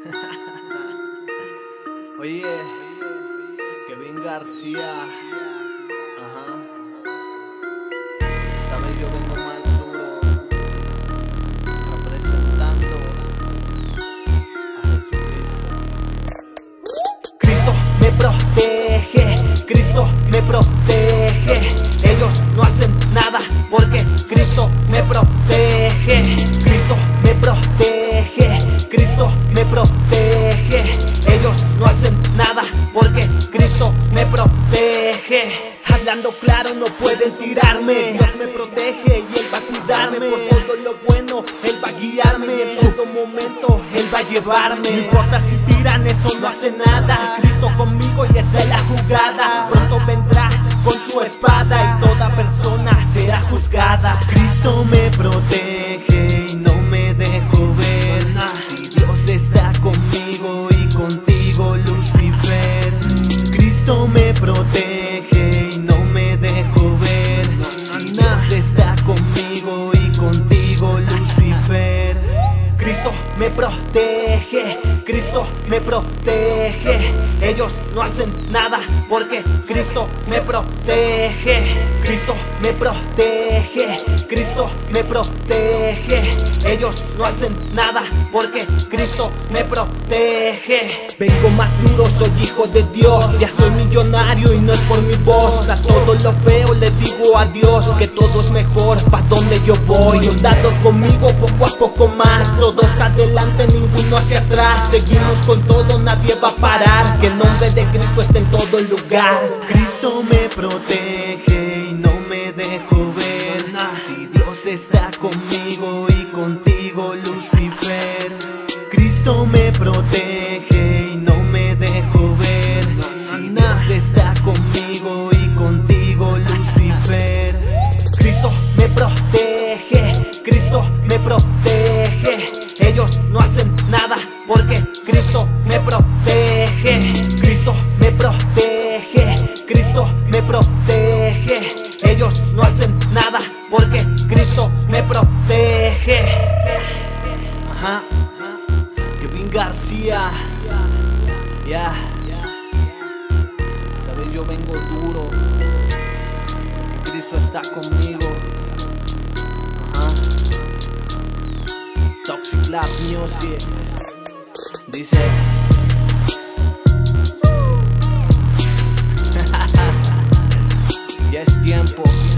Oye, Kevin García. Ajá. Sabes, yo vengo más duro. Representando a Jesucristo. Cristo me protege, Cristo me protege. Ellos no hacen protege. Hablando claro no pueden tirarme. Dios me protege y Él va a cuidarme. Por todo lo bueno Él va a guiarme. En todo momento Él va a llevarme. No importa si tiran eso no hace nada. Cristo conmigo y esa es la jugada. Pronto vendrá con su espada Y toda me protege y no me dejo ver. Si Dios está conmigo y contigo Lucifer. Cristo me protege, Cristo me protege. Ellos no hacen nada porque Cristo me protege. Cristo me protege, Cristo me protege. Ellos no hacen nada porque Cristo me protege. Vengo más duro, soy hijo de Dios. Ya soy millonario A todo lo feo le digo adiós Que todo es mejor pa' donde yo voy. Soldados conmigo poco a poco más Todos adelante, ninguno hacia atrás. Seguimos con todo, nadie va a parar. Que el nombre de Cristo esté en todo lugar. Cristo me protege y no me dejo ver. Si Dios está conmigo y contigo Lucifer. Cristo me protege y no me dejo ver. Si Dios está conmigo y Cristo me protege, Cristo me protege Ellos no hacen nada porque Cristo me protege Ajá. Kevin García. Ya. Sabes, yo vengo duro. Cristo está conmigo. Ajá. Toxic Lab Music. Dice. Tiempo.